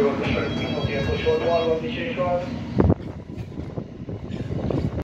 tudatosan fogják a sorba is, és az